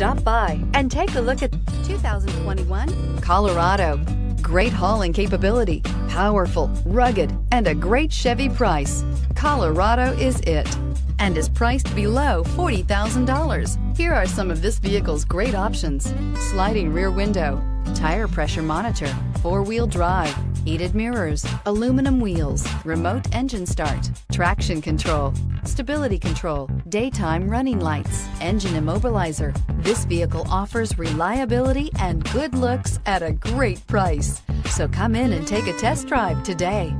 Stop by and take a look at 2021 Colorado. Great hauling capability, powerful, rugged, and a great Chevy price. Colorado is it and is priced below $40,000. Here are some of this vehicle's great options. Sliding rear window, tire pressure monitor, four-wheel drive, heated mirrors, aluminum wheels, remote engine start, traction control, stability control, daytime running lights, engine immobilizer. This vehicle offers reliability and good looks at a great price. So come in and take a test drive today.